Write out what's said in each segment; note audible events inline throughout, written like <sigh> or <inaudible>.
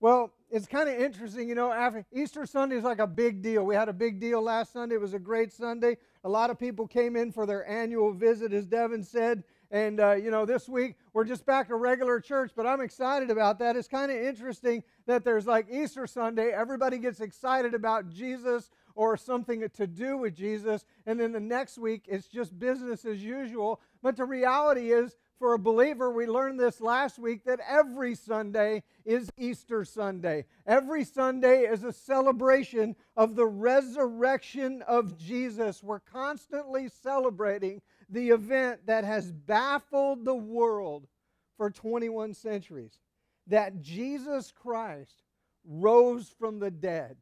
Well, it's kind of interesting, you know. After Easter Sunday is like a big deal. We had a big deal last Sunday. It was a great Sunday. A lot of people came in for their annual visit, as Devin said. And, uh, you know, this week we're just back to regular church, but I'm excited about that. It's kind of interesting that there's like Easter Sunday, everybody gets excited about Jesus or something to do with Jesus. And then the next week it's just business as usual. But the reality is, for a believer, we learned this last week that every Sunday is Easter Sunday. Every Sunday is a celebration of the resurrection of Jesus. We're constantly celebrating the event that has baffled the world for 21 centuries that Jesus Christ rose from the dead.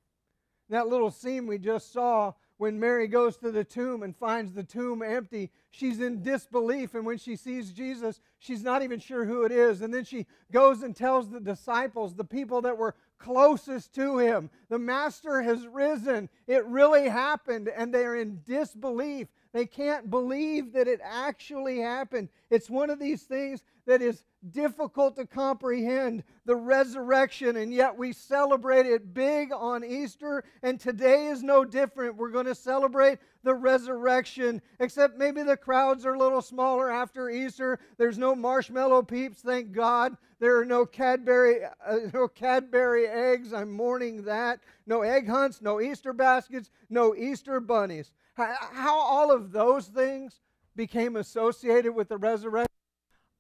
That little scene we just saw when Mary goes to the tomb and finds the tomb empty, she's in disbelief. And when she sees Jesus, she's not even sure who it is. And then she goes and tells the disciples, the people that were closest to him, the Master has risen. It really happened. And they're in disbelief. They can't believe that it actually happened. It's one of these things that is difficult to comprehend the resurrection, and yet we celebrate it big on Easter, and today is no different. We're going to celebrate the resurrection, except maybe the crowds are a little smaller after Easter. There's no marshmallow peeps, thank God. There are no Cadbury, uh, no Cadbury eggs. I'm mourning that. No egg hunts, no Easter baskets, no Easter bunnies. How, how all of those things became associated with the resurrection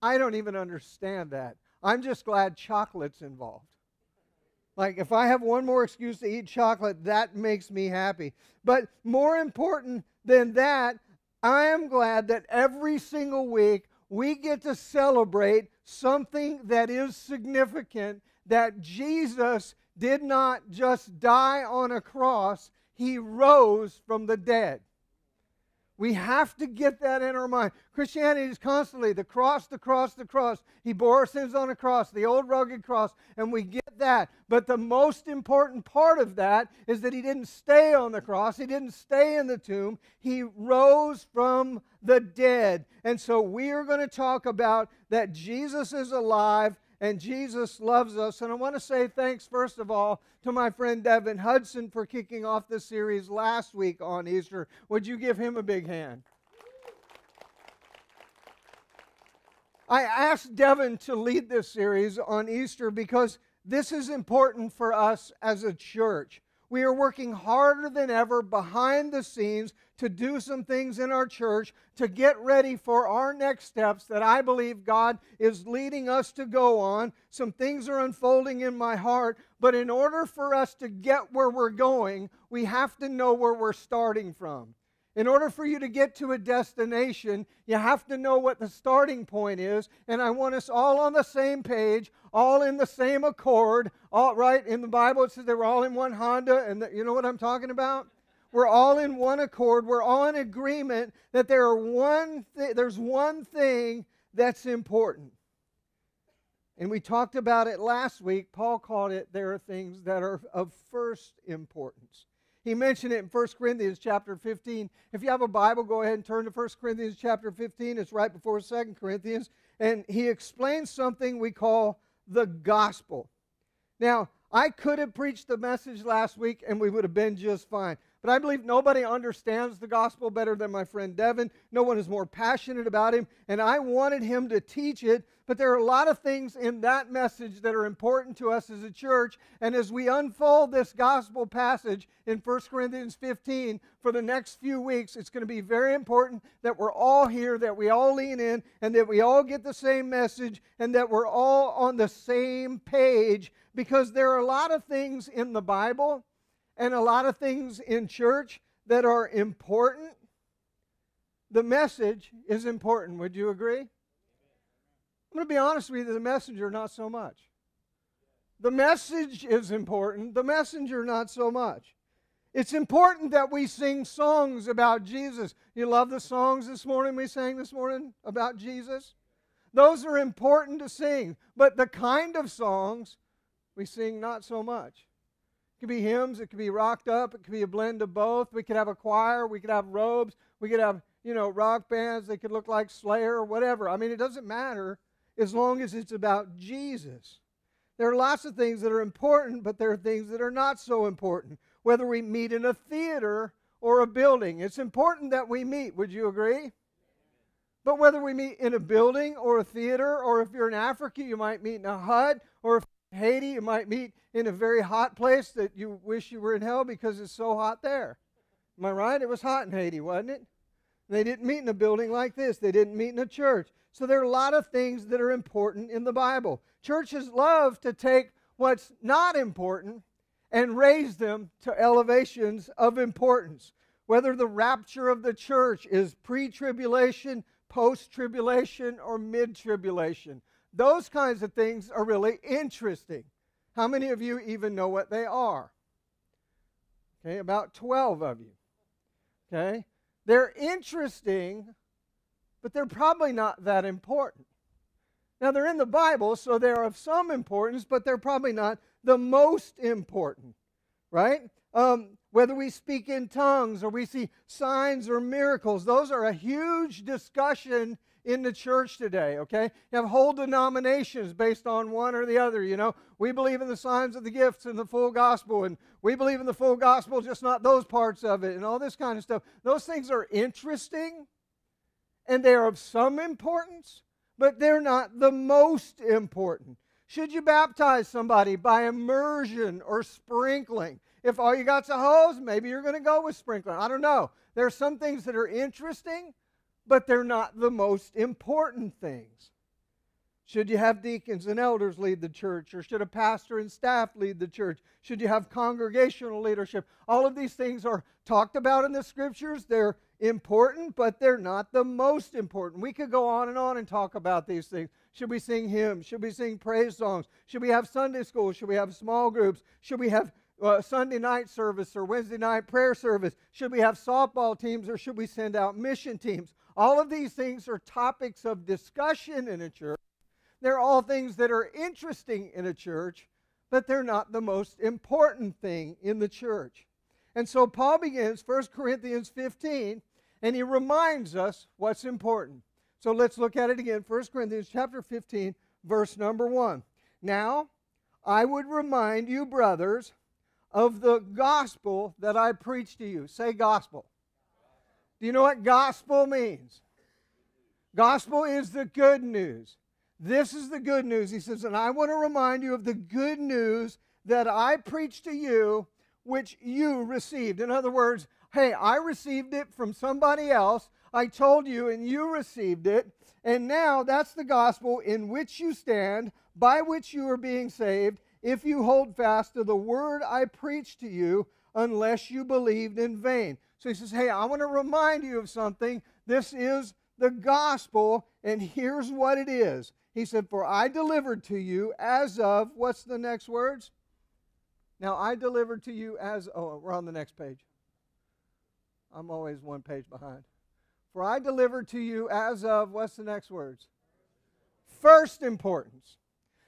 I don't even understand that. I'm just glad chocolate's involved. Like, if I have one more excuse to eat chocolate, that makes me happy. But more important than that, I am glad that every single week we get to celebrate something that is significant that Jesus did not just die on a cross, he rose from the dead. We have to get that in our mind. Christianity is constantly the cross, the cross, the cross. He bore our sins on a cross, the old rugged cross, and we get that. But the most important part of that is that he didn't stay on the cross, he didn't stay in the tomb. He rose from the dead. And so we are going to talk about that Jesus is alive and Jesus loves us. And I want to say thanks, first of all, to my friend Devin Hudson for kicking off the series last week on Easter. Would you give him a big hand? I asked Devin to lead this series on Easter because this is important for us as a church. We are working harder than ever behind the scenes to do some things in our church to get ready for our next steps that I believe God is leading us to go on. Some things are unfolding in my heart, but in order for us to get where we're going, we have to know where we're starting from. In order for you to get to a destination, you have to know what the starting point is. And I want us all on the same page, all in the same accord. All right, in the Bible it says they were all in one Honda, and the, you know what I'm talking about? We're all in one accord. We're all in agreement that there are one th- there's one thing that's important. And we talked about it last week. Paul called it there are things that are of first importance. He mentioned it in 1 Corinthians chapter 15. If you have a Bible, go ahead and turn to 1 Corinthians chapter 15. It's right before 2 Corinthians. And he explains something we call the gospel. Now, I could have preached the message last week and we would have been just fine. But I believe nobody understands the gospel better than my friend Devin. No one is more passionate about him. And I wanted him to teach it. But there are a lot of things in that message that are important to us as a church. And as we unfold this gospel passage in 1 Corinthians 15 for the next few weeks, it's going to be very important that we're all here, that we all lean in, and that we all get the same message, and that we're all on the same page. Because there are a lot of things in the Bible and a lot of things in church that are important. The message is important. Would you agree? I'm going to be honest with you, the messenger, not so much. The message is important, the messenger, not so much. It's important that we sing songs about Jesus. You love the songs this morning we sang this morning about Jesus? Those are important to sing, but the kind of songs we sing not so much. Could be hymns, it could be rocked up, it could be a blend of both. We could have a choir, we could have robes, we could have, you know, rock bands, they could look like Slayer or whatever. I mean, it doesn't matter as long as it's about Jesus. There are lots of things that are important, but there are things that are not so important. Whether we meet in a theater or a building, it's important that we meet. Would you agree? But whether we meet in a building or a theater, or if you're in Africa, you might meet in a hut, Haiti, you might meet in a very hot place that you wish you were in hell because it's so hot there. Am I right? It was hot in Haiti, wasn't it? They didn't meet in a building like this. They didn't meet in a church. So there are a lot of things that are important in the Bible. Churches love to take what's not important and raise them to elevations of importance. Whether the rapture of the church is pre tribulation, post tribulation, or mid tribulation. Those kinds of things are really interesting. How many of you even know what they are? Okay, about 12 of you. Okay? They're interesting, but they're probably not that important. Now, they're in the Bible, so they're of some importance, but they're probably not the most important, right? Um, whether we speak in tongues or we see signs or miracles, those are a huge discussion in the church today, okay? You have whole denominations based on one or the other, you know. We believe in the signs of the gifts and the full gospel, and we believe in the full gospel, just not those parts of it, and all this kind of stuff. Those things are interesting and they are of some importance, but they're not the most important. Should you baptize somebody by immersion or sprinkling? If all you got's a hose, maybe you're going to go with sprinkling. I don't know. There are some things that are interesting, but they're not the most important things. Should you have deacons and elders lead the church? Or should a pastor and staff lead the church? Should you have congregational leadership? All of these things are talked about in the scriptures. They're important, but they're not the most important. We could go on and on and talk about these things. Should we sing hymns? Should we sing praise songs? Should we have Sunday school? Should we have small groups? Should we have uh, Sunday night service or Wednesday night prayer service? Should we have softball teams or should we send out mission teams? All of these things are topics of discussion in a church. They're all things that are interesting in a church, but they're not the most important thing in the church. And so Paul begins 1 Corinthians 15 and he reminds us what's important. So let's look at it again. 1 Corinthians chapter 15 verse number 1. Now, I would remind you brothers of the gospel that I preached to you. Say gospel. Do you know what gospel means? Gospel is the good news. This is the good news. He says, and I want to remind you of the good news that I preached to you, which you received. In other words, hey, I received it from somebody else. I told you, and you received it. And now that's the gospel in which you stand, by which you are being saved, if you hold fast to the word I preached to you, unless you believed in vain. So he says, Hey, I want to remind you of something. This is the gospel, and here's what it is. He said, For I delivered to you as of, what's the next words? Now, I delivered to you as, oh, we're on the next page. I'm always one page behind. For I delivered to you as of, what's the next words? First importance.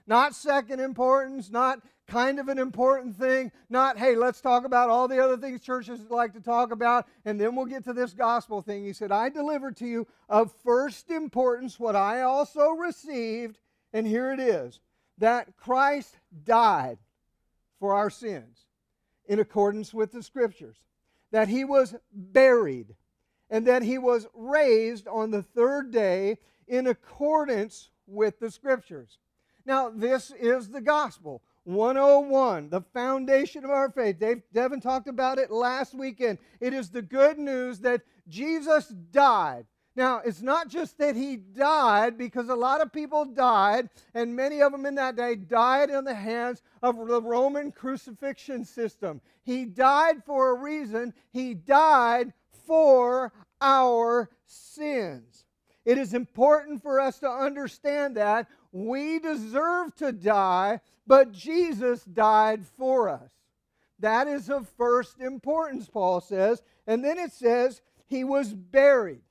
Not second importance, not kind of an important thing, not, hey, let's talk about all the other things churches like to talk about, and then we'll get to this gospel thing. He said, I delivered to you of first importance what I also received, and here it is that Christ died for our sins in accordance with the scriptures, that he was buried, and that he was raised on the third day in accordance with the scriptures. Now, this is the gospel. 101, the foundation of our faith. Dave, Devin talked about it last weekend. It is the good news that Jesus died. Now, it's not just that he died, because a lot of people died, and many of them in that day died in the hands of the Roman crucifixion system. He died for a reason. He died for our sins. It is important for us to understand that we deserve to die, but Jesus died for us. That is of first importance, Paul says. And then it says he was buried.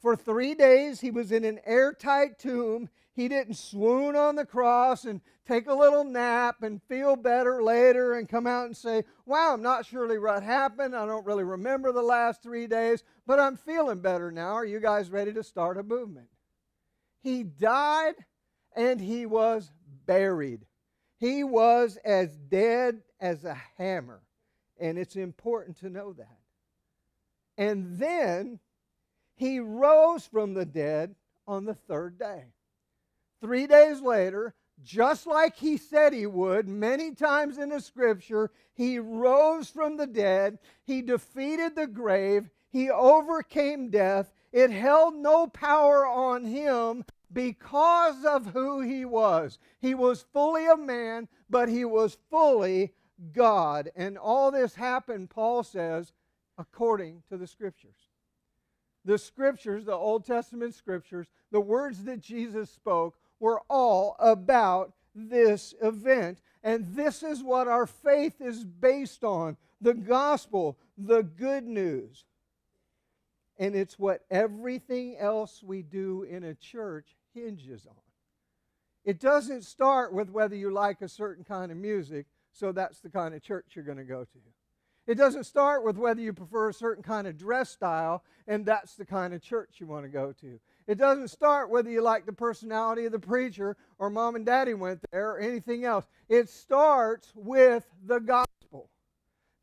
For three days, he was in an airtight tomb. He didn't swoon on the cross and take a little nap and feel better later and come out and say, Wow, I'm not surely what happened. I don't really remember the last three days, but I'm feeling better now. Are you guys ready to start a movement? He died and he was buried. He was as dead as a hammer. And it's important to know that. And then he rose from the dead on the third day. Three days later, just like he said he would many times in the scripture, he rose from the dead. He defeated the grave. He overcame death. It held no power on him because of who he was. He was fully a man, but he was fully God. And all this happened, Paul says, according to the scriptures. The scriptures, the Old Testament scriptures, the words that Jesus spoke were all about this event. And this is what our faith is based on the gospel, the good news. And it's what everything else we do in a church hinges on. It doesn't start with whether you like a certain kind of music, so that's the kind of church you're going to go to. It doesn't start with whether you prefer a certain kind of dress style, and that's the kind of church you want to go to. It doesn't start whether you like the personality of the preacher or mom and daddy went there or anything else. It starts with the gospel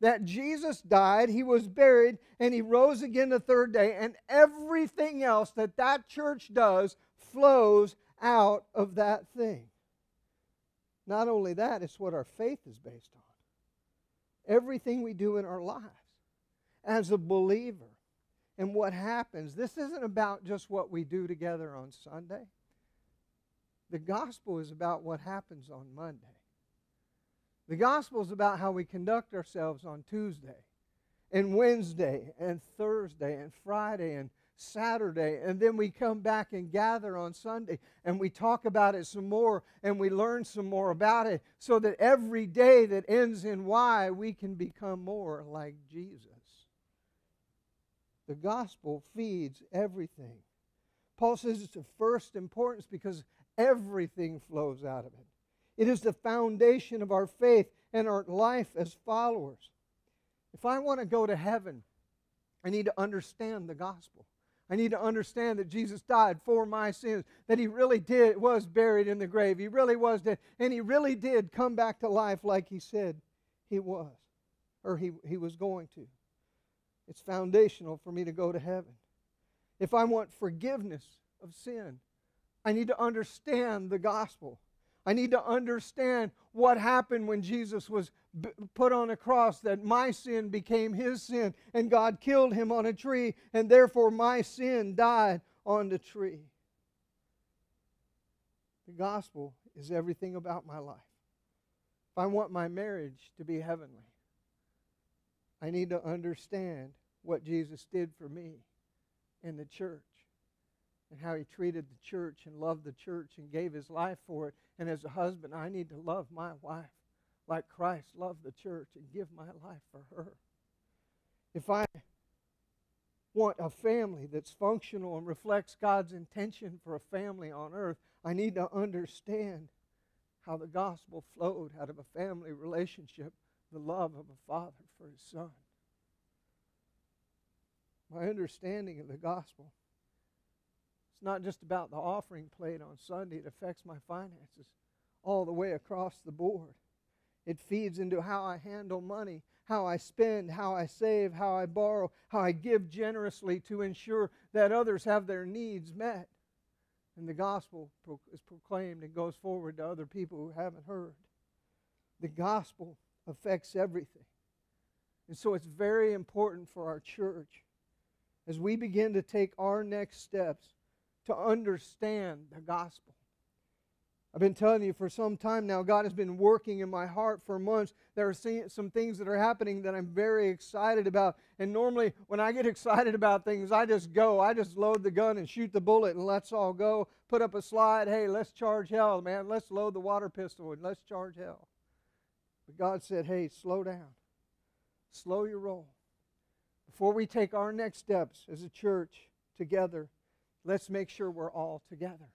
that Jesus died, he was buried, and he rose again the third day, and everything else that that church does flows out of that thing. Not only that, it's what our faith is based on. Everything we do in our lives as a believer and what happens. This isn't about just what we do together on Sunday. The gospel is about what happens on Monday. The gospel is about how we conduct ourselves on Tuesday and Wednesday and Thursday and Friday and Saturday. And then we come back and gather on Sunday and we talk about it some more and we learn some more about it so that every day that ends in Y, we can become more like Jesus. The gospel feeds everything. Paul says it's of first importance because everything flows out of it. It is the foundation of our faith and our life as followers. If I want to go to heaven, I need to understand the gospel. I need to understand that Jesus died for my sins, that he really did was buried in the grave. He really was dead, and he really did come back to life like he said he was or he, he was going to. It's foundational for me to go to heaven. If I want forgiveness of sin, I need to understand the gospel. I need to understand what happened when Jesus was b- put on a cross, that my sin became his sin, and God killed him on a tree, and therefore my sin died on the tree. The gospel is everything about my life. If I want my marriage to be heavenly, I need to understand what Jesus did for me in the church and how he treated the church and loved the church and gave his life for it. And as a husband, I need to love my wife like Christ loved the church and give my life for her. If I want a family that's functional and reflects God's intention for a family on earth, I need to understand how the gospel flowed out of a family relationship, the love of a father for his son my understanding of the gospel. Not just about the offering plate on Sunday, it affects my finances all the way across the board. It feeds into how I handle money, how I spend, how I save, how I borrow, how I give generously to ensure that others have their needs met. And the gospel is proclaimed and goes forward to other people who haven't heard. The gospel affects everything. And so it's very important for our church as we begin to take our next steps to understand the gospel. I've been telling you for some time now, God has been working in my heart for months. There are some things that are happening that I'm very excited about. And normally, when I get <laughs> excited about things, I just go. I just load the gun and shoot the bullet and let's all go. Put up a slide. Hey, let's charge hell, man. Let's load the water pistol and let's charge hell. But God said, hey, slow down. Slow your roll. Before we take our next steps as a church together, let's make sure we're all together.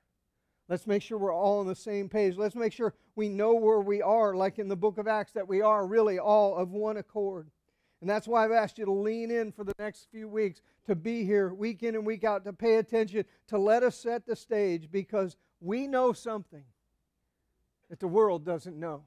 Let's make sure we're all on the same page. Let's make sure we know where we are, like in the book of Acts, that we are really all of one accord. And that's why I've asked you to lean in for the next few weeks, to be here week in and week out, to pay attention, to let us set the stage, because we know something. that the world doesn't know.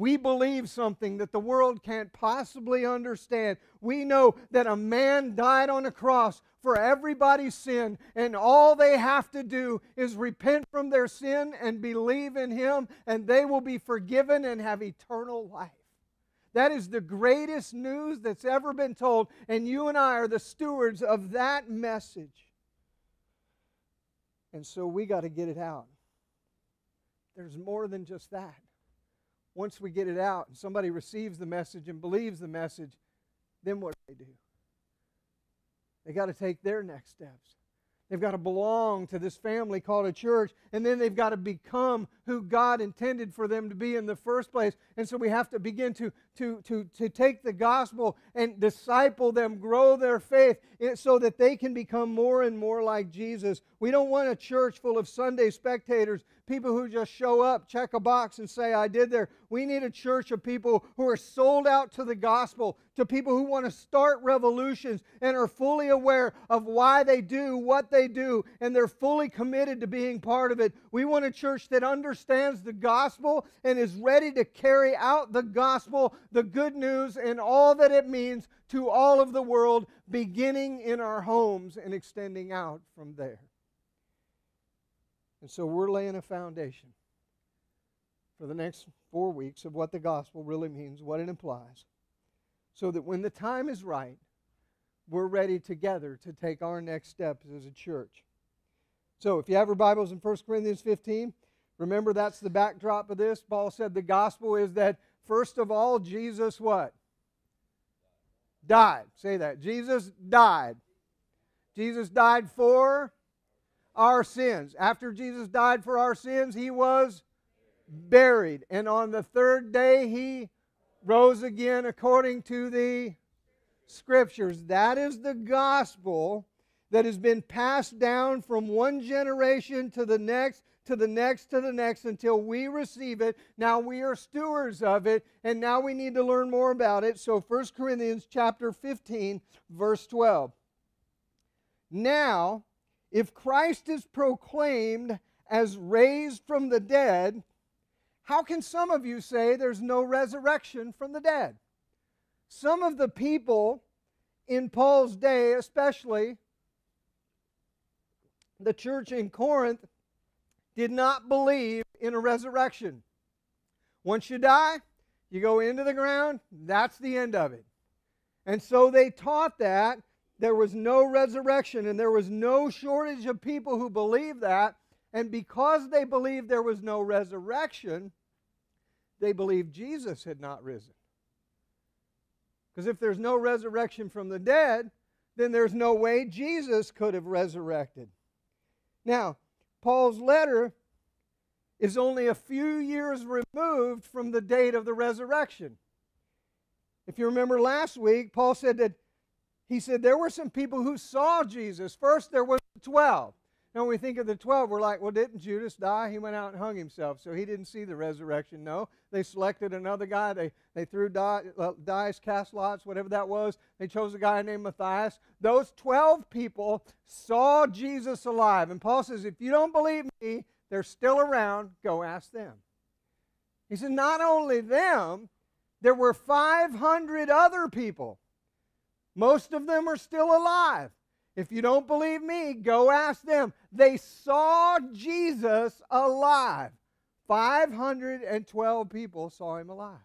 We believe something that the world can't possibly understand. We know that a man died on a cross for everybody's sin, and all they have to do is repent from their sin and believe in him, and they will be forgiven and have eternal life. That is the greatest news that's ever been told, and you and I are the stewards of that message. And so we got to get it out. There's more than just that once we get it out and somebody receives the message and believes the message, then what do they do? They got to take their next steps. They've got to belong to this family called a church, and then they've got to become who God intended for them to be in the first place. And so we have to begin to, to, to, to take the gospel and disciple them, grow their faith, eh, so that they can become more and more like Jesus. We don't want a church full of Sunday spectators people who just show up, check a box, and say, I did there. We need a church of people who are sold out to the gospel, to people who want to start revolutions and are fully aware of why they do what they do, and they're fully committed to being part of it. We want a church that understands the gospel and is ready to carry out the gospel, the good news, and all that it means to all of the world, beginning in our homes and extending out from there. And so we're laying a foundation for the next four weeks of what the gospel really means, what it implies, so that when the time is right, we're ready together to take our next steps as a church. So if you have your Bibles in 1 Corinthians 15, remember that's the backdrop of this. Paul said the gospel is that first of all, Jesus what? Died. Say that. Jesus died. Jesus died for our sins. After Jesus died for our sins, he was buried. And on the third day, he rose again according to the scriptures. That is the gospel that has been passed down from one generation to the next to the next to the next until we receive it. Now we are stewards of it and now we need to learn more about it. So 1 Corinthians chapter 15 verse 12. Now if Christ is proclaimed as raised from the dead, how can some of you say there's no resurrection from the dead? Some of the people in Paul's day, especially the church in Corinth, did not believe in a resurrection. Once you die, you go into the ground, that's the end of it. And so they taught that there was no resurrection, and there was no shortage of people who believed that. And because they believed there was no resurrection, they believed Jesus had not risen. Because if there's no resurrection from the dead, then there's no way Jesus could have resurrected. Now, Paul's letter is only a few years removed from the date of the resurrection. If you remember last week, Paul said that he said there were some people who saw Jesus. First, there was the 12. Now, when we think of the 12, we're like, well, didn't Judas die? He went out and hung himself, so he didn't see the resurrection. No. They selected another guy. They, they threw die, dice, cast lots, whatever that was. They chose a guy named Matthias. Those 12 people saw Jesus alive. And Paul says, if you don't believe me, they're still around. Go ask them. He said, not only them, there were 500 other people most of them are still alive. If you don't believe me, go ask them. They saw Jesus alive. 512 people saw him alive.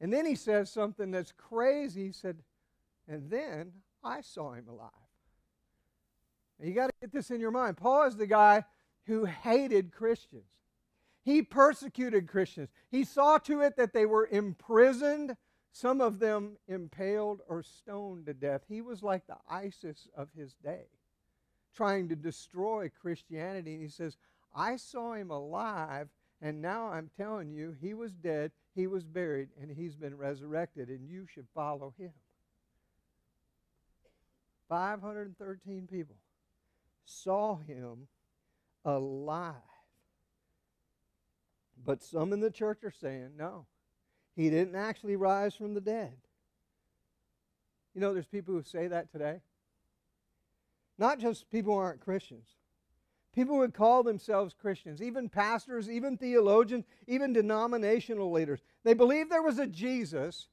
And then he says something that's crazy. He said, And then I saw him alive. You got to get this in your mind. Paul is the guy who hated Christians. He persecuted Christians. He saw to it that they were imprisoned some of them impaled or stoned to death. He was like the ISIS of his day, trying to destroy Christianity. And he says, I saw him alive, and now I'm telling you, he was dead, he was buried, and he's been resurrected, and you should follow him. 513 people saw him alive. But some in the church are saying, no, he didn't actually rise from the dead. You know, there's people who say that today. Not just people who aren't Christians. People would call themselves Christians, even pastors, even theologians, even denominational leaders. They believe there was a Jesus.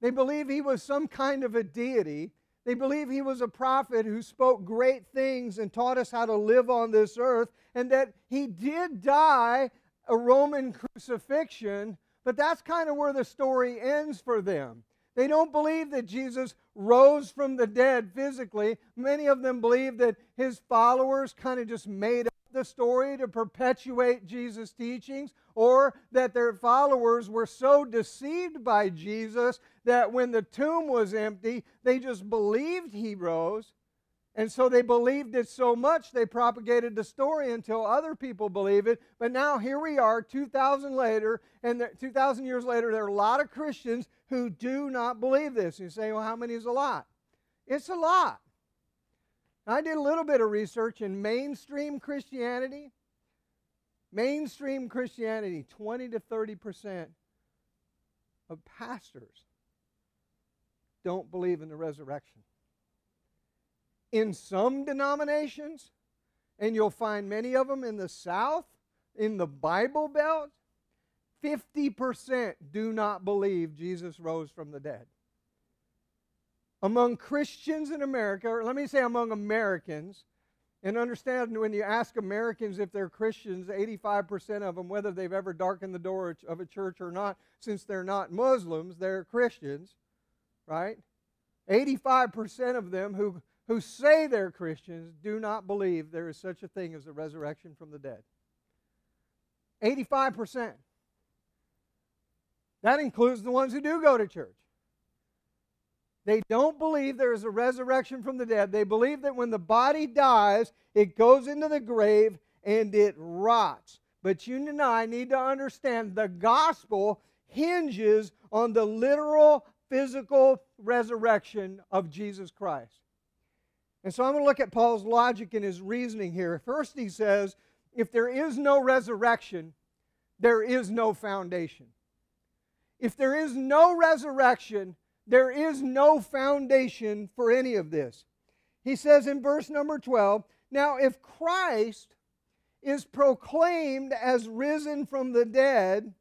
They believe he was some kind of a deity. They believe he was a prophet who spoke great things and taught us how to live on this earth, and that he did die a Roman crucifixion, but that's kind of where the story ends for them. They don't believe that Jesus rose from the dead physically. Many of them believe that his followers kind of just made up the story to perpetuate Jesus' teachings, or that their followers were so deceived by Jesus that when the tomb was empty, they just believed he rose. And so they believed it so much they propagated the story until other people believe it. But now here we are 2000 later and 2000 years later there are a lot of Christians who do not believe this. You say, "Well, how many is a lot?" It's a lot. I did a little bit of research in mainstream Christianity. Mainstream Christianity, 20 to 30% of pastors don't believe in the resurrection in some denominations, and you'll find many of them in the South, in the Bible Belt, 50% do not believe Jesus rose from the dead. Among Christians in America, or let me say among Americans, and understand when you ask Americans if they're Christians, 85% of them, whether they've ever darkened the door of a church or not, since they're not Muslims, they're Christians, right? 85% of them who who say they're Christians do not believe there is such a thing as a resurrection from the dead. 85%. That includes the ones who do go to church. They don't believe there is a resurrection from the dead. They believe that when the body dies, it goes into the grave and it rots. But you and I need to understand the gospel hinges on the literal physical resurrection of Jesus Christ. And so I'm going to look at Paul's logic and his reasoning here. First, he says, if there is no resurrection, there is no foundation. If there is no resurrection, there is no foundation for any of this. He says in verse number 12, Now if Christ is proclaimed as risen from the dead,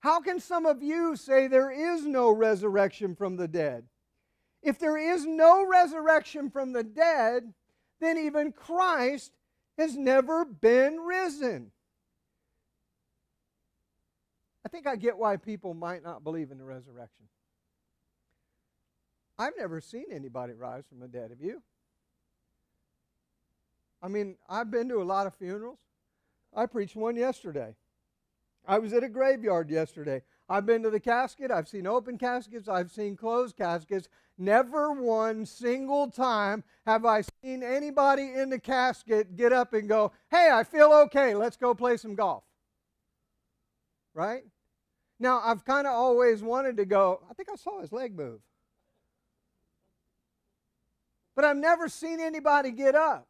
how can some of you say there is no resurrection from the dead? If there is no resurrection from the dead, then even Christ has never been risen. I think I get why people might not believe in the resurrection. I've never seen anybody rise from the dead. Have you? I mean, I've been to a lot of funerals. I preached one yesterday. I was at a graveyard yesterday. I've been to the casket. I've seen open caskets. I've seen closed caskets. Never one single time have I seen anybody in the casket get up and go, Hey, I feel okay. Let's go play some golf. Right? Now, I've kind of always wanted to go, I think I saw his leg move. But I've never seen anybody get up.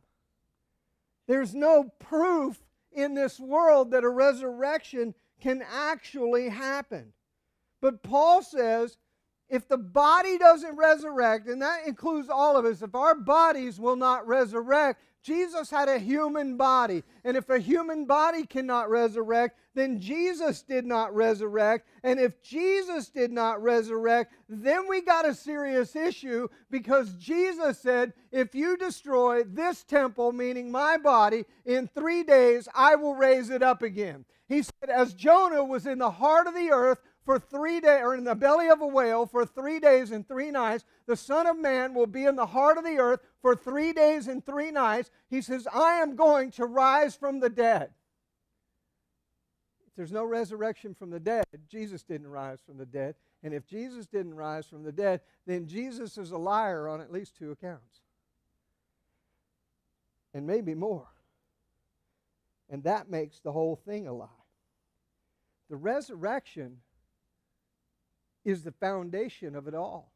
There's no proof in this world that a resurrection can actually happen. But Paul says if the body doesn't resurrect, and that includes all of us, if our bodies will not resurrect, Jesus had a human body. And if a human body cannot resurrect, then Jesus did not resurrect. And if Jesus did not resurrect, then we got a serious issue because Jesus said, If you destroy this temple, meaning my body, in three days, I will raise it up again. He said, As Jonah was in the heart of the earth for three days, or in the belly of a whale for three days and three nights. The Son of Man will be in the heart of the earth for three days and three nights. He says, I am going to rise from the dead. If there's no resurrection from the dead, Jesus didn't rise from the dead. And if Jesus didn't rise from the dead, then Jesus is a liar on at least two accounts. And maybe more. And that makes the whole thing a lie. The resurrection is the foundation of it all.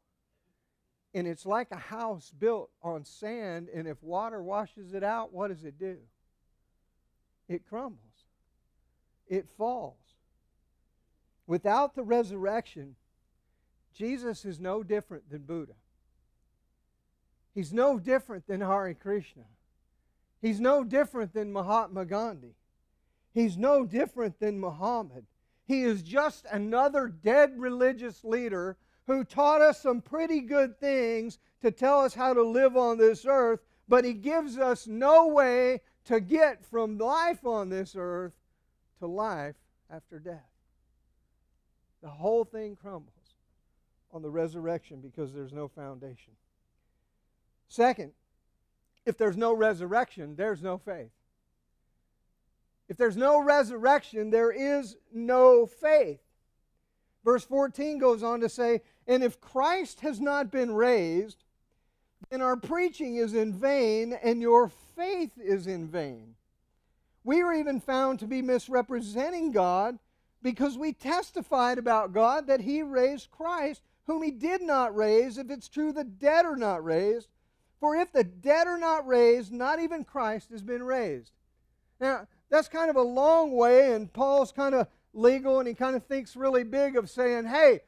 And it's like a house built on sand, and if water washes it out, what does it do? It crumbles, it falls. Without the resurrection, Jesus is no different than Buddha. He's no different than Hare Krishna. He's no different than Mahatma Gandhi. He's no different than Muhammad. He is just another dead religious leader who taught us some pretty good things to tell us how to live on this earth, but he gives us no way to get from life on this earth to life after death. The whole thing crumbles on the resurrection because there's no foundation. Second, if there's no resurrection, there's no faith. If there's no resurrection, there is no faith. Verse 14 goes on to say, And if Christ has not been raised, then our preaching is in vain and your faith is in vain. We were even found to be misrepresenting God because we testified about God that He raised Christ, whom He did not raise, if it's true the dead are not raised. For if the dead are not raised, not even Christ has been raised. Now, that's kind of a long way, and Paul's kind of legal and he kind of thinks really big of saying, hey,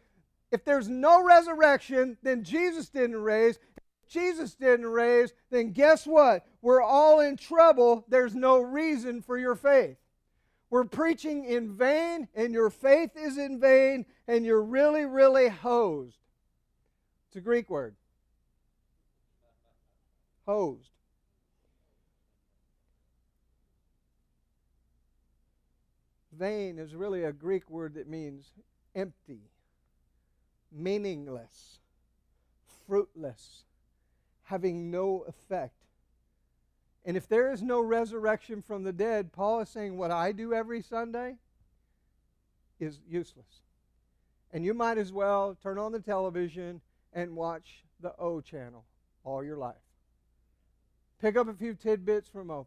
if there's no resurrection, then Jesus didn't raise. If Jesus didn't raise, then guess what? We're all in trouble. There's no reason for your faith. We're preaching in vain, and your faith is in vain, and you're really, really hosed. It's a Greek word. Hosed. Vain is really a Greek word that means empty, meaningless, fruitless, having no effect. And if there is no resurrection from the dead, Paul is saying what I do every Sunday is useless. And you might as well turn on the television and watch the O channel all your life. Pick up a few tidbits from Oprah.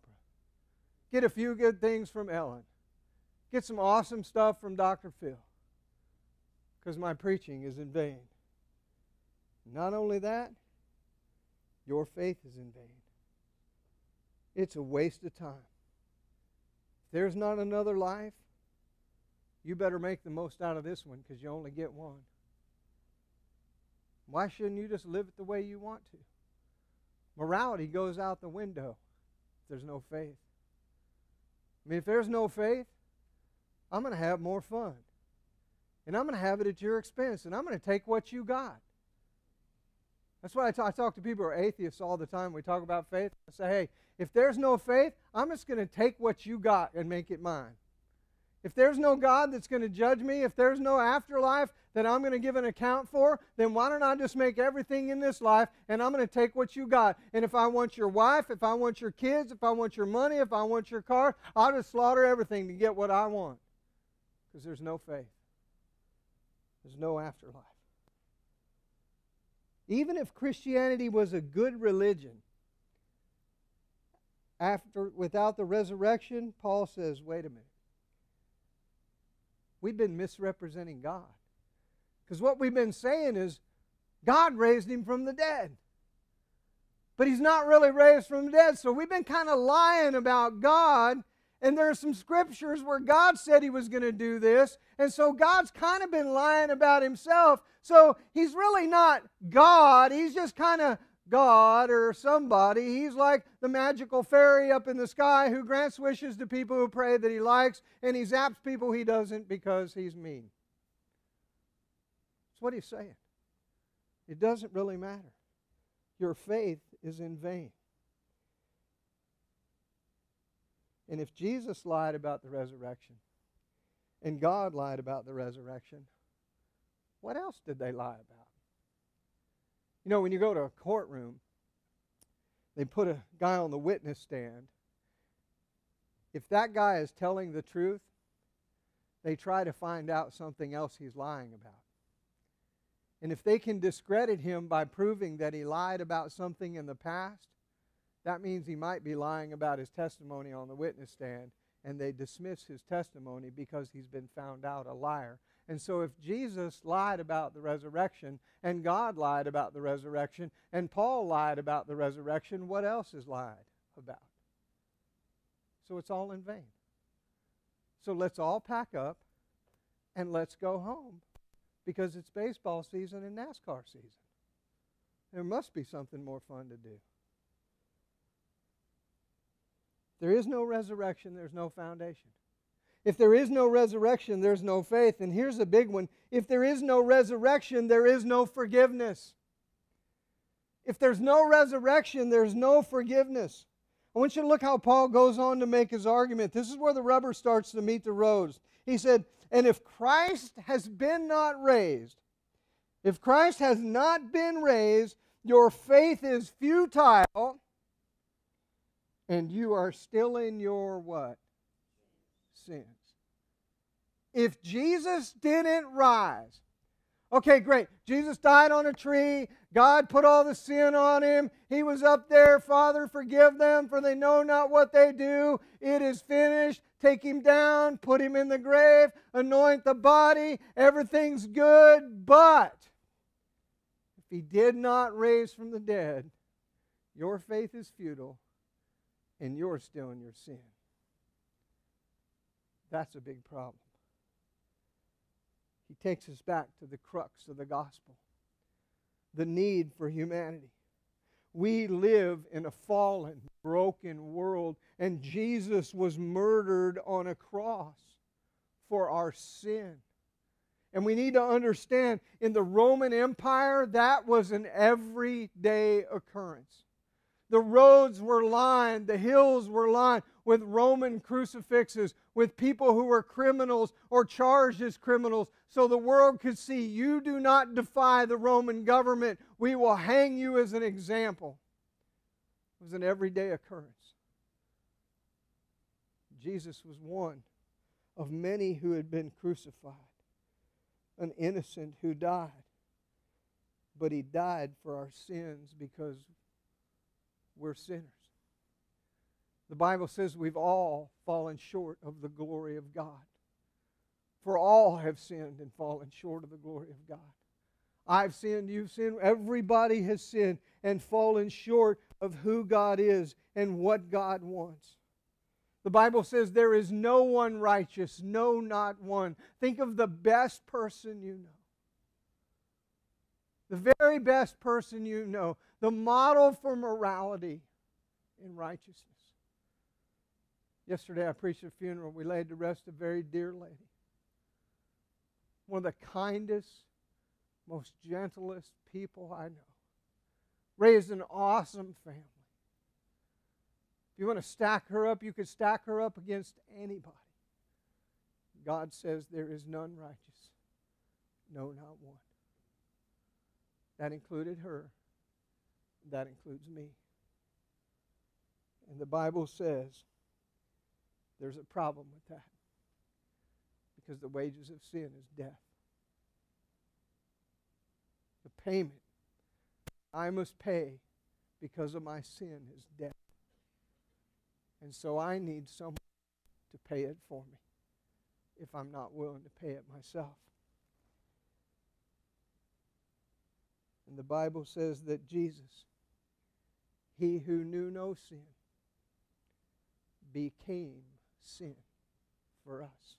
Get a few good things from Ellen. Get some awesome stuff from Dr. Phil. Because my preaching is in vain. Not only that, your faith is in vain. It's a waste of time. If there's not another life, you better make the most out of this one because you only get one. Why shouldn't you just live it the way you want to? Morality goes out the window if there's no faith. I mean, if there's no faith, I'm going to have more fun. And I'm going to have it at your expense. And I'm going to take what you got. That's why I talk, I talk to people who are atheists all the time. We talk about faith. I say, hey, if there's no faith, I'm just going to take what you got and make it mine. If there's no God that's going to judge me, if there's no afterlife that I'm going to give an account for, then why don't I just make everything in this life and I'm going to take what you got? And if I want your wife, if I want your kids, if I want your money, if I want your car, I'll just slaughter everything to get what I want. Because there's no faith, there's no afterlife. Even if Christianity was a good religion, after without the resurrection, Paul says, wait a minute. We've been misrepresenting God. Because what we've been saying is God raised him from the dead. But he's not really raised from the dead. So we've been kind of lying about God. And there are some scriptures where God said he was going to do this. And so God's kind of been lying about himself. So he's really not God. He's just kind of God or somebody. He's like the magical fairy up in the sky who grants wishes to people who pray that he likes, and he zaps people he doesn't because he's mean. That's what he's saying. It doesn't really matter. Your faith is in vain. And if Jesus lied about the resurrection and God lied about the resurrection, what else did they lie about? You know, when you go to a courtroom, they put a guy on the witness stand. If that guy is telling the truth, they try to find out something else he's lying about. And if they can discredit him by proving that he lied about something in the past, that means he might be lying about his testimony on the witness stand, and they dismiss his testimony because he's been found out a liar. And so, if Jesus lied about the resurrection, and God lied about the resurrection, and Paul lied about the resurrection, what else is lied about? So, it's all in vain. So, let's all pack up and let's go home because it's baseball season and NASCAR season. There must be something more fun to do. There is no resurrection, there's no foundation. If there is no resurrection, there's no faith. And here's a big one if there is no resurrection, there is no forgiveness. If there's no resurrection, there's no forgiveness. I want you to look how Paul goes on to make his argument. This is where the rubber starts to meet the roads. He said, And if Christ has been not raised, if Christ has not been raised, your faith is futile and you are still in your what? Sins. If Jesus didn't rise, okay, great. Jesus died on a tree. God put all the sin on him. He was up there. Father, forgive them, for they know not what they do. It is finished. Take him down, put him in the grave, anoint the body. Everything's good. But if he did not raise from the dead, your faith is futile and you're still in your sin. That's a big problem. He takes us back to the crux of the gospel the need for humanity. We live in a fallen, broken world, and Jesus was murdered on a cross for our sin. And we need to understand in the Roman Empire, that was an everyday occurrence. The roads were lined, the hills were lined with Roman crucifixes, with people who were criminals or charged as criminals, so the world could see you do not defy the Roman government. We will hang you as an example. It was an everyday occurrence. Jesus was one of many who had been crucified, an innocent who died. But he died for our sins because we're sinners. The Bible says we've all fallen short of the glory of God. For all have sinned and fallen short of the glory of God. I've sinned, you've sinned, everybody has sinned and fallen short of who God is and what God wants. The Bible says there is no one righteous, no, not one. Think of the best person you know. The very best person you know the model for morality and righteousness. Yesterday I preached a funeral. We laid to rest a very dear lady. One of the kindest, most gentlest people I know. Raised an awesome family. If you want to stack her up, you could stack her up against anybody. God says there is none righteous, no, not one. That included her that includes me. And the Bible says there's a problem with that because the wages of sin is death. The payment I must pay because of my sin is death. And so I need someone to pay it for me if I'm not willing to pay it myself. And the Bible says that Jesus he who knew no sin became sin for us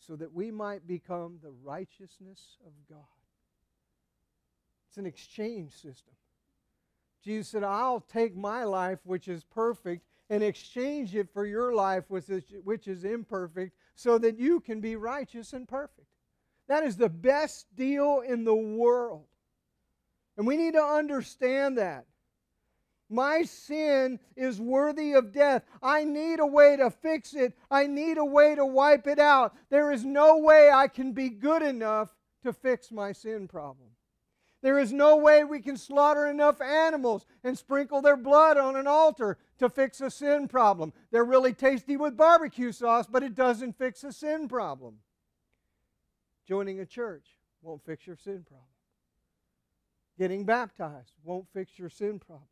so that we might become the righteousness of God. It's an exchange system. Jesus said, I'll take my life, which is perfect, and exchange it for your life, which is, imperfect, so that you can be righteous and perfect. That is the best deal in the world. And we need to understand that. My sin is worthy of death. I need a way to fix it. I need a way to wipe it out. There is no way I can be good enough to fix my sin problem. There is no way we can slaughter enough animals and sprinkle their blood on an altar to fix a sin problem. They're really tasty with barbecue sauce, but it doesn't fix a sin problem. Joining a church won't fix your sin problem. Getting baptized won't fix your sin problem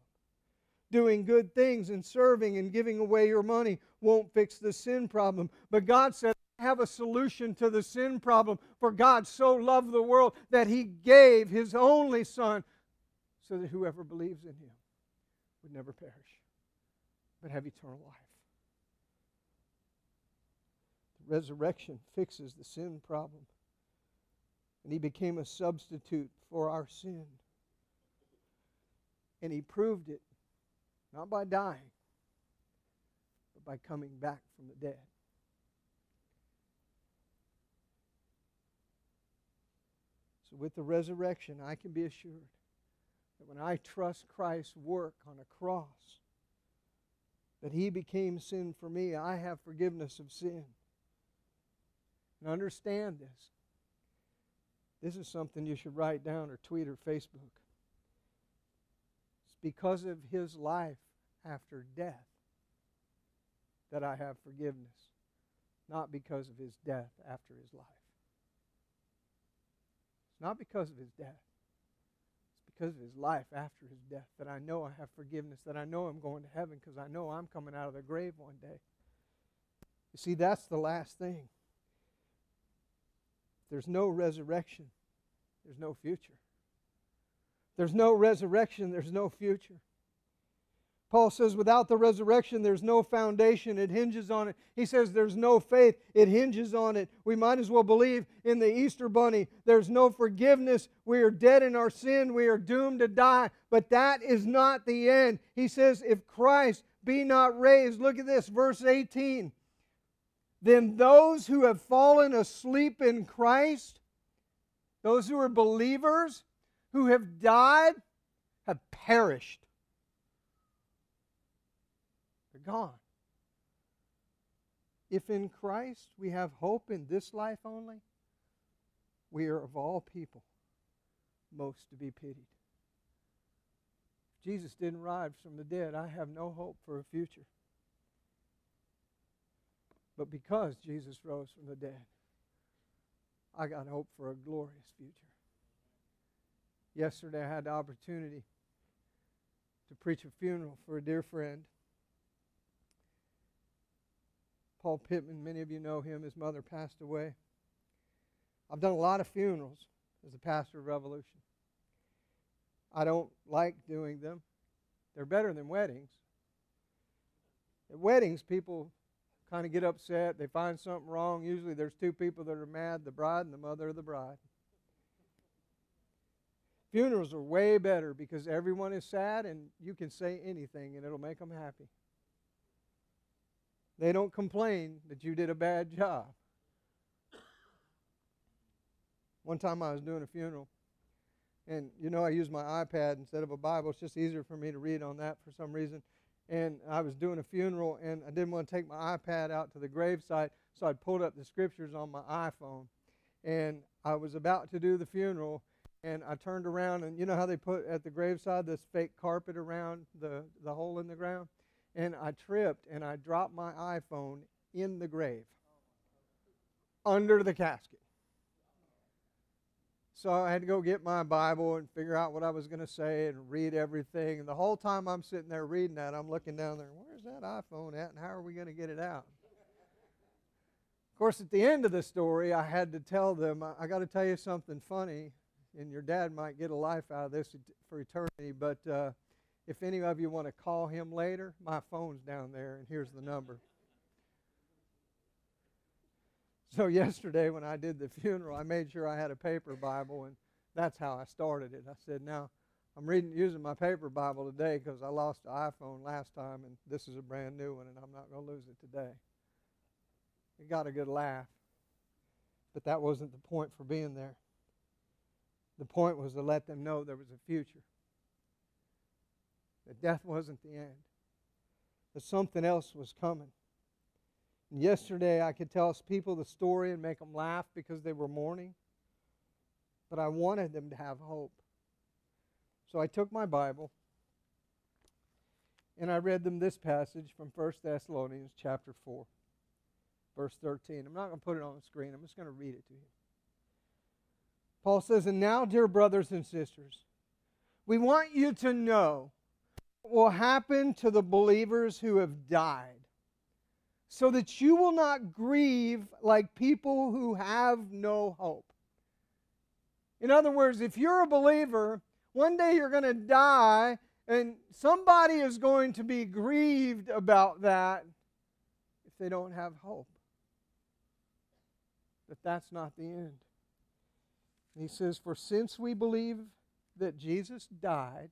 doing good things and serving and giving away your money won't fix the sin problem. But God said, I have a solution to the sin problem. For God so loved the world that he gave his only Son so that whoever believes in him would never perish, but have eternal life. The resurrection fixes the sin problem. And he became a substitute for our sin. And he proved it not by dying, but by coming back from the dead. So, with the resurrection, I can be assured that when I trust Christ's work on a cross, that He became sin for me, I have forgiveness of sin. And understand this. This is something you should write down or tweet or Facebook. Because of His life after death that I have forgiveness, not because of His death after His life. It's not because of his death. It's because of his life after his death that I know I have forgiveness, that I know I'm going to heaven because I know I'm coming out of the grave one day. You see, that's the last thing. There's no resurrection, there's no future. There's no resurrection, there's no future. Paul says, without the resurrection, there's no foundation. It hinges on it. He says, there's no faith. It hinges on it. We might as well believe in the Easter bunny. There's no forgiveness. We are dead in our sin. We are doomed to die. But that is not the end. He says, if Christ be not raised, look at this, verse 18. Then those who have fallen asleep in Christ, those who are believers, who have died, have perished. They're gone. If in Christ we have hope in this life only, we are of all people most to be pitied. If Jesus didn't rise from the dead, I have no hope for a future. But because Jesus rose from the dead, I got hope for a glorious future. Yesterday, I had the opportunity to preach a funeral for a dear friend. Paul Pittman, many of you know him. His mother passed away. I've done a lot of funerals as a pastor of Revolution. I don't like doing them. They're better than weddings. At weddings, people kind of get upset. They find something wrong. Usually there's two people that are mad the bride and the mother of the bride. Funerals are way better because everyone is sad and you can say anything and it'll make them happy. They don't complain that you did a bad job. One time I was doing a funeral, and you know I use my iPad instead of a Bible. It's just easier for me to read on that for some reason. And I was doing a funeral, and I didn't want to take my iPad out to the gravesite, so I pulled up the scriptures on my iPhone. And I was about to do the funeral, and I turned around, and you know how they put at the graveside this fake carpet around the, the hole in the ground? and I tripped and I dropped my iPhone in the grave under the casket. So I had to go get my Bible and figure out what I was going to say and read everything. And the whole time I'm sitting there reading that, I'm looking down there, where's that iPhone at and how are we going to get it out? Of course, at the end of the story, I had to tell them, I, I got to tell you something funny, and your dad might get a life out of this for eternity, but. Uh, if any of you want to call him later, my phone's down there, and here's the number. So, yesterday when I did the funeral, I made sure I had a paper Bible, and that's how I started it. I said, Now, I'm reading using my paper Bible today because I lost the iPhone last time, and this is a brand new one, and I'm not going to lose it today. It got a good laugh, but that wasn't the point for being there. The point was to let them know there was a future that death wasn't the end, that something else was coming. And yesterday, I could tell people the story and make them laugh because they were mourning, but I wanted them to have hope. So I took my Bible and I read them this passage from 1 Thessalonians chapter 4, verse 13. I'm not going to put it on the screen, I'm just going to read it to you. Paul says, And now, dear brothers and sisters, we want you to know what will happen to the believers who have died, so that you will not grieve like people who have no hope. In other words, if you're a believer, one day you're going to die, and somebody is going to be grieved about that if they don't have hope. But that's not the end. He says, For since we believe that Jesus died,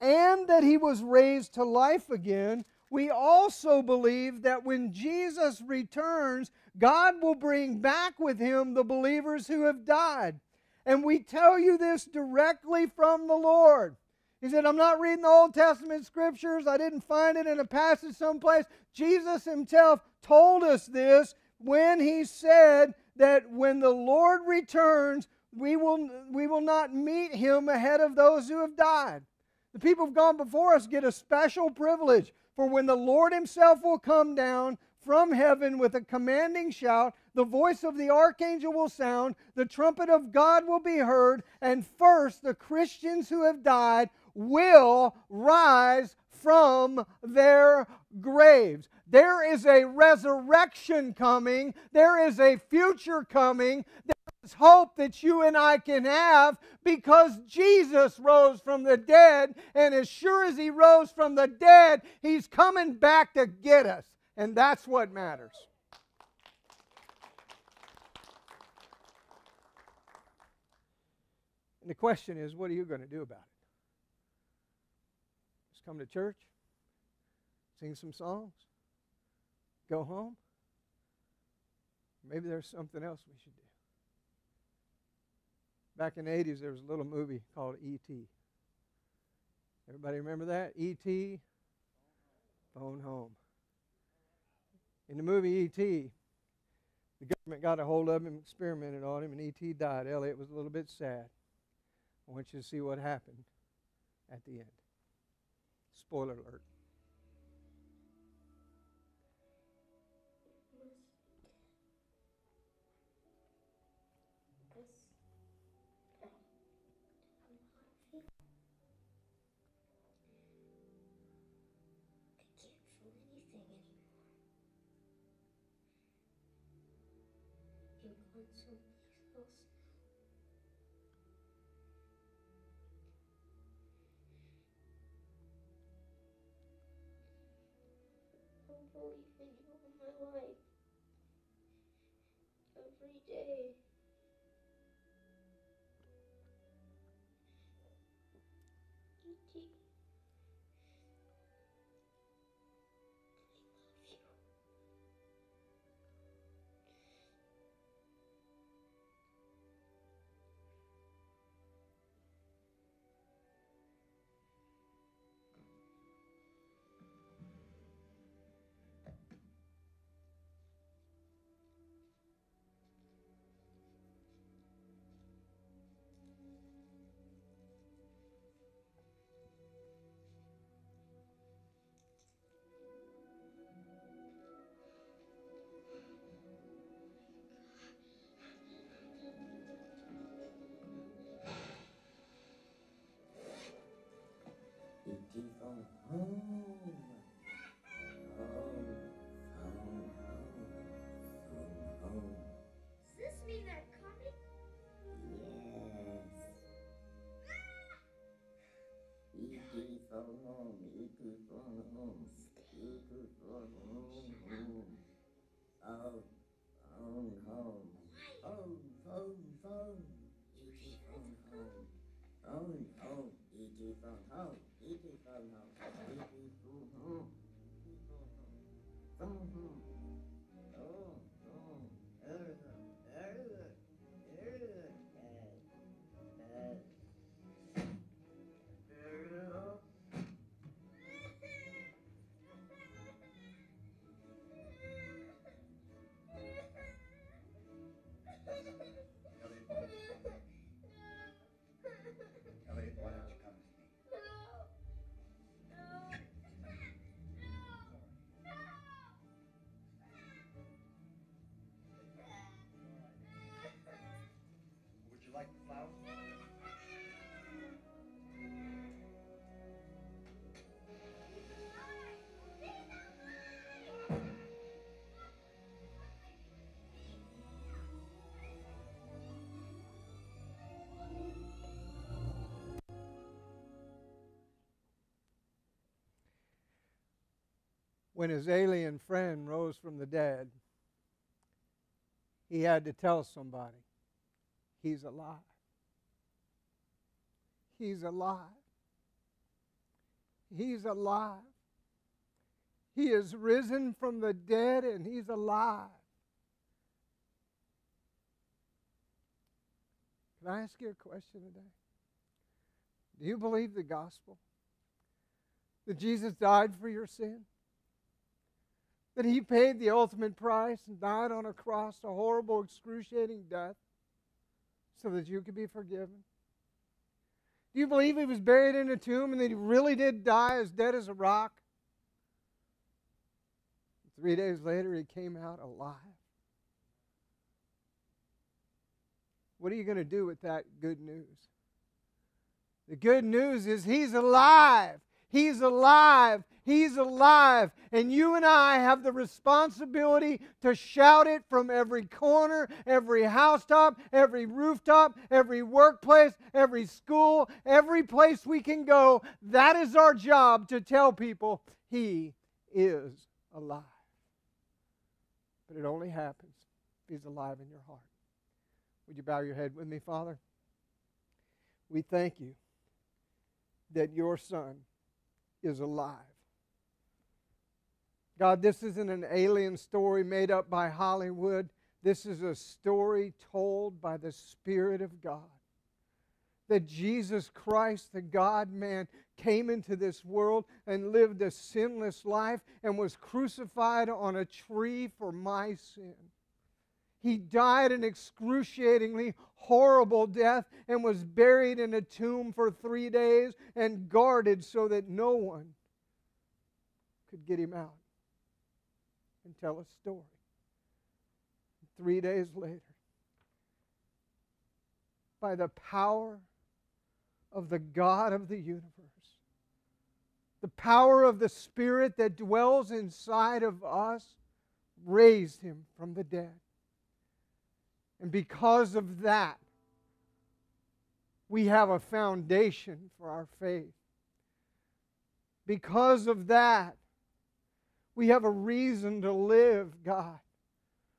and that he was raised to life again, we also believe that when Jesus returns, God will bring back with him the believers who have died. And we tell you this directly from the Lord. He said, I'm not reading the Old Testament scriptures. I didn't find it in a passage someplace. Jesus himself told us this when he said that when the Lord returns, we will, we will not meet him ahead of those who have died. The people who've gone before us get a special privilege. For when the Lord himself will come down from heaven with a commanding shout, the voice of the archangel will sound, the trumpet of God will be heard, and first the Christians who have died will rise from their graves. There is a resurrection coming, there is a future coming. There is hope that you and I can have because Jesus rose from the dead, and as sure as he rose from the dead, he's coming back to get us. And that's what matters. And the question is, what are you going to do about it? Just come to church, sing some songs, go home? Maybe there's something else we should do. Back in the 80s, there was a little movie called E.T. Everybody remember that? E.T. Phone Home. In the movie E.T., the government got a hold of him, experimented on him, and E.T. died. Elliott was a little bit sad. I want you to see what happened at the end. Spoiler alert. Every day. around me. When his alien friend rose from the dead, he had to tell somebody he's alive. He's alive. He's alive. He is risen from the dead and He's alive. Can I ask you a question today? Do you believe the gospel? That Jesus died for your sin? That he paid the ultimate price and died on a cross, a horrible, excruciating death, so that you could be forgiven? Do you believe he was buried in a tomb and that he really did die as dead as a rock? Three days later, he came out alive. What are you going to do with that good news? The good news is he's alive. He's alive. He's alive. And you and I have the responsibility to shout it from every corner, every housetop, every rooftop, every workplace, every school, every place we can go. That is our job to tell people He is alive. But it only happens if He's alive in your heart. Would you bow your head with me, Father? We thank you that your Son is alive. God, this isn't an alien story made up by Hollywood. This is a story told by the Spirit of God. That Jesus Christ, the God man, came into this world and lived a sinless life and was crucified on a tree for my sin. He died an excruciatingly horrible death and was buried in a tomb for three days and guarded so that no one could get him out and tell a story. Three days later, by the power of the God of the universe, the power of the Spirit that dwells inside of us, raised him from the dead. And because of that, we have a foundation for our faith. Because of that, we have a reason to live, God.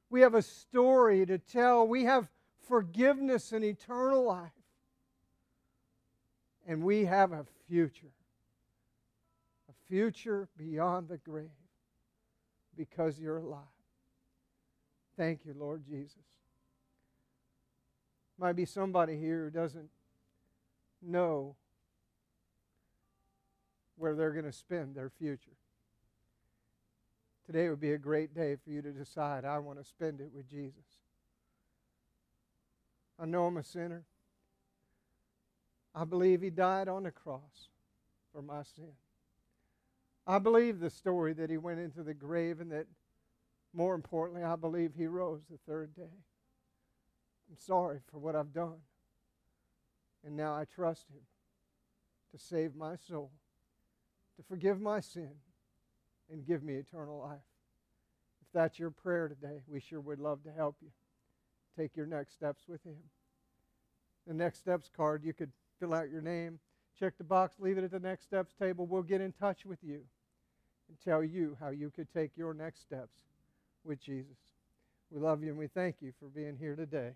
We have a story to tell. We have forgiveness and eternal life. And we have a future. A future beyond the grave because you're alive. Thank you, Lord Jesus. Might be somebody here who doesn't know where they're going to spend their future. Today would be a great day for you to decide, I want to spend it with Jesus. I know I'm a sinner. I believe He died on the cross for my sin. I believe the story that He went into the grave and that, more importantly, I believe He rose the third day. I'm sorry for what I've done. And now I trust Him to save my soul, to forgive my sin, and give me eternal life. If that's your prayer today, we sure would love to help you. Take your next steps with Him. The next steps card, you could fill out your name, check the box, leave it at the next steps table. We'll get in touch with you and tell you how you could take your next steps with Jesus. We love you and we thank you for being here today.